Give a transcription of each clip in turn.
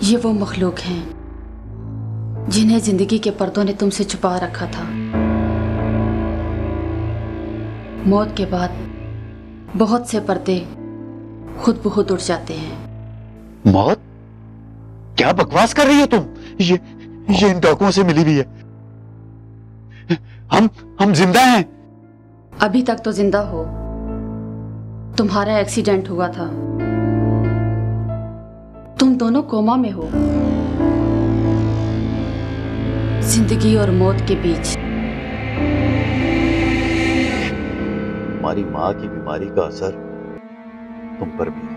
یہ وہ مخلوق ہیں جنہیں زندگی کے پردوں نے تم سے چھپا رکھا تھا۔ موت کے بعد بہت سے پردے خود بخود اٹھ جاتے ہیں۔ موت؟ کیا بکواس کر رہی ہو تم؟ یہ یہ ان ڈاکوؤں سے ملی بھی ہے۔ ہم ہم زندہ ہیں۔ ابھی تک تو زندہ ہو۔ تمہارا ایکسیڈنٹ ہوا تھا۔ تم دونوں کوما میں ہو۔ زندگی اور موت کے بیچ۔ ہماری ماں کی بیماری کا اثر تم پر بھی ہے۔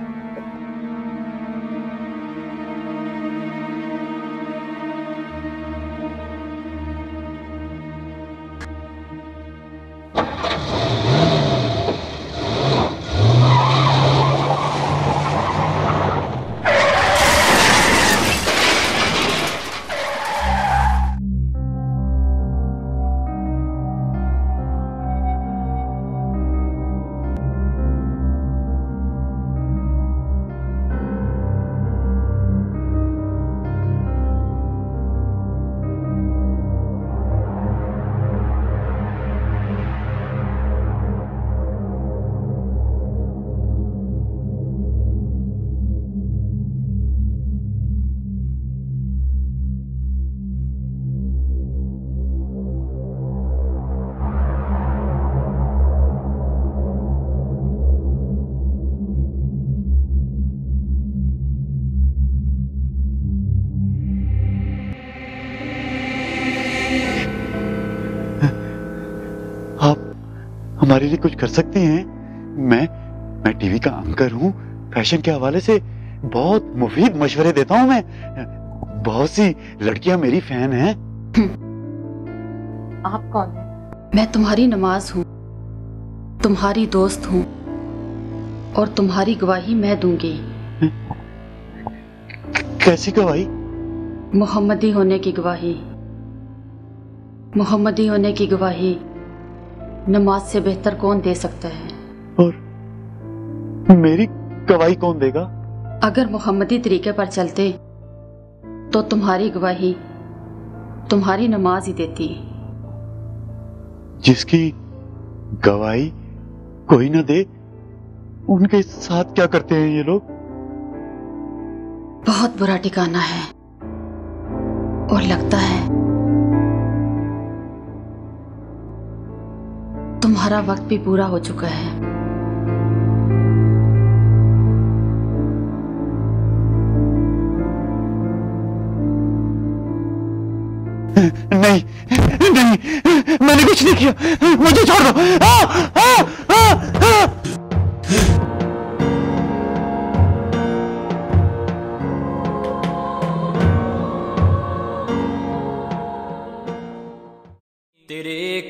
ہمارے لیے کچھ کر سکتے ہیں۔ میں میں ٹی وی کا انکر ہوں۔ فیشن کے حوالے سے بہت مفید مشورے دیتا ہوں میں۔ بہت سی لڑکیاں میری فین ہیں۔ آپ کون ہیں؟ میں تمہاری نماز ہوں۔ تمہاری دوست ہوں۔ اور تمہاری گواہی میں دوں گی۔ کیسی گواہی؟ محمدی ہونے کی گواہی۔ محمدی ہونے کی گواہی۔ نماز سے بہتر کون دے سکتا ہے؟ اور میری گواہی کون دے گا؟ اگر محمدی طریقے پر چلتے تو تمہاری گواہی تمہاری نماز ہی دیتی۔ جس کی گواہی کوئی نہ دے ان کے ساتھ کیا کرتے ہیں یہ لوگ؟ بہت برا ٹھکانہ ہے اور لگتا ہے تمہارا وقت بھی پورا ہو چکا ہے۔ نہیں نہیں، میں نے کچھ نہیں کیا۔ مجھے چھوڑ دو۔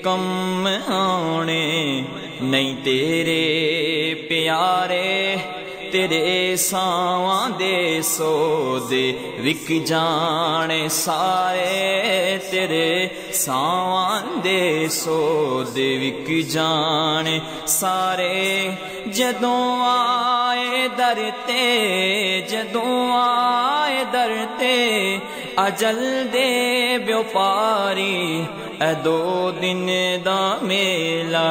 ਕੰਮ ਆਣੇ ਨਹੀਂ ਤੇਰੇ ਪਿਆਰੇ, ਤੇਰੇ ਸਾਵਾਂ ਦੇ ਸੋਦੇ ਵਿਕ ਜਾਣੇ ਸਾਰੇ, ਤੇਰੇ ਸਾਵਾਂ ਦੇ ਸੋਦੇ ਵਿਕ ਜਾਣੇ ਸਾਰੇ। ਜਦੋਂ ਆਏ ਦਰ ਤੇ, ਜਦੋਂ ਆਏ ਦਰ ਤੇ, ਅਜਲ ਦੇ ਵਪਾਰੀ اے دو دن دا میلا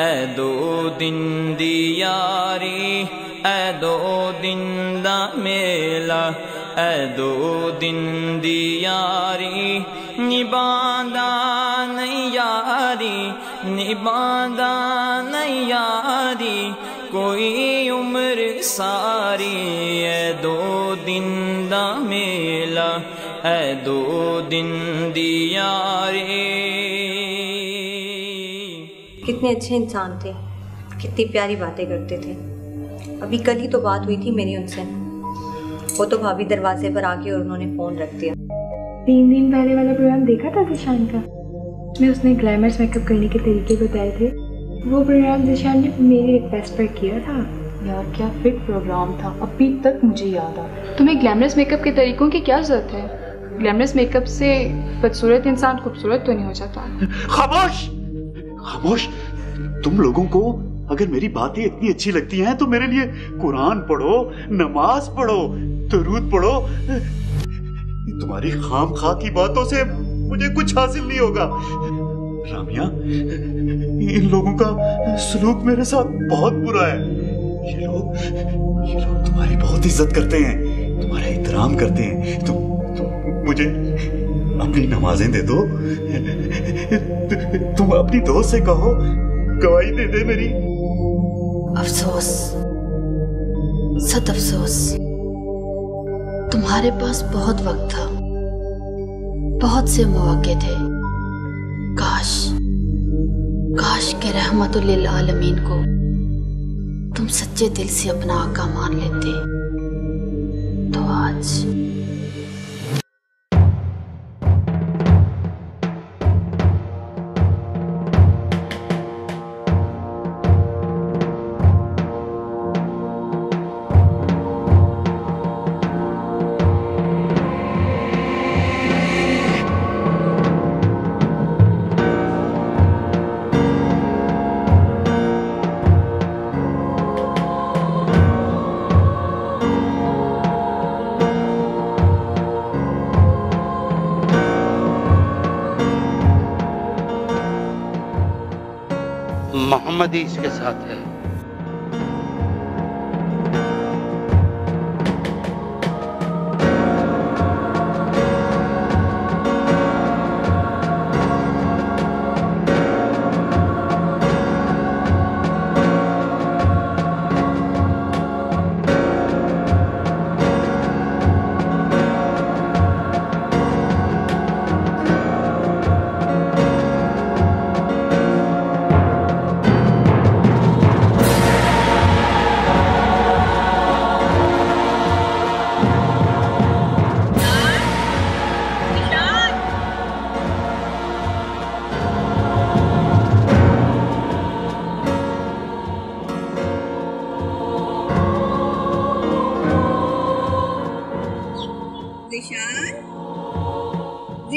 اے دو دن دی یاری دو دن دا میلا اے دو دن دی یاری۔ نہیں یاری نباندہ نہیں یاری، کوئی عمر ساری۔ اے دو دن دا میلا اے دو دن دی کتنے اچھے انسان تھے کتنی پیاری باتیں کرتے تھے۔ ابھی کل ہی تو بات ہوئی تھی میری ان سے۔ وہ تو بھابھی دروازے پر آ کے اور انہوں نے فون رکھ دیا۔ تین دن پہلے والا پروگرام دیکھا تھا ذیشان کا؟ میں اس نے گلیمرس میک اپ کرنے کے طریقے بتائے تھے۔ وہ پروگرام ذیشان نے میری ریکویسٹ پر کیا تھا۔ یار کیا فٹ پروگرام تھا۔ ابھی تک مجھے یاد آ تمہیں گلیمرس میک اپ کے طریقوں کی کیا ضرورت ہے؟ گلیمرس میک اپ سے بدصورت انسان خوبصورت تو نہیں ہو جاتا۔ خاموش! خاموش، تم لوگوں کو اگر میری باتیں اتنی اچھی لگتی ہیں تو میرے لیے قرآن پڑھو، نماز پڑھو، درود پڑھو۔ تمہاری خام خواہ کی باتوں سے مجھے کچھ حاصل نہیں ہوگا۔ رامیہ ان لوگوں کا سلوک میرے ساتھ بہت برا ہے۔ یہ لوگ یہ لوگ تمہاری بہت عزت کرتے ہیں، تمہارا احترام کرتے ہیں۔ تم مجھے اپنی نمازیں دے دو۔ تم اپنی دوست سے کہو، گواہی دے دے میری۔ افسوس ست افسوس تمہارے پاس بہت وقت تھا۔ بہت سے مواقع تھے۔ کاش کاش کے رحمت للعالمین کو تم سچے دل سے اپنا آقا مان لیتے۔ تو آج محمدی اس کے ساتھ ہے۔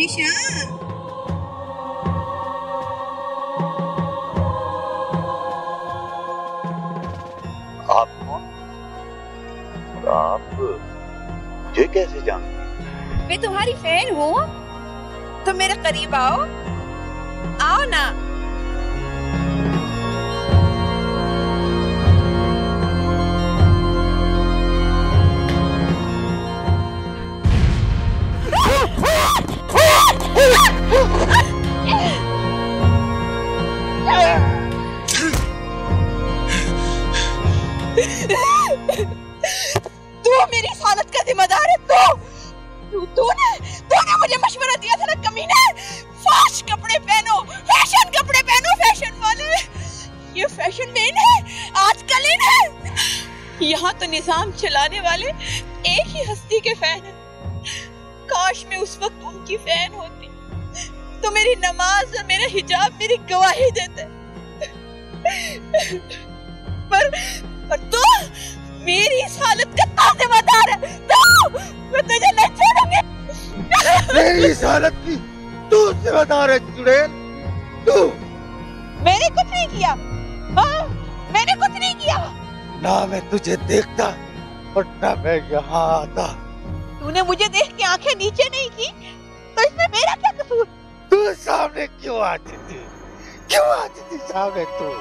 Misha. آپ کون آپ مجھے کیسے جان میں تمہاری فین ہوں تم میرے قریب آؤ آؤ نا ذمہ دار ہے تو تو نے تو نے مجھے مشورہ دیا تھا نا کمینہ فاش کپڑے پہنو، فیشن کپڑے پہنو، فیشن والے۔ یہ فیشن مین ہے آج کل ان ہے یہاں تو نظام چلانے والے ایک ہی ہستی کے فین ہیں۔ کاش میں اس وقت ان کی فین ہوتی۔ تو میری نماز اور میرا حجاب میری گواہی دیتے۔ پر پر تو میری اس حالت کا تو ذمہ دار ہے تو میں تجھے نہیں چھوڑوں گے میری اس حالت کی تو اس سے مدار ہے چڑیل تو میں نے کچھ نہیں کیا۔ ماں میں نے کچھ نہیں کیا۔ نہ میں تجھے دیکھتا اور نہ میں یہاں آتا۔ تو نے مجھے دیکھ کے آنکھیں نیچے نہیں کی؟ تو اس میں میرا کیا قصور؟ تو سامنے کیوں آتی تھی؟ کیوں آتی تھی سامنے تو؟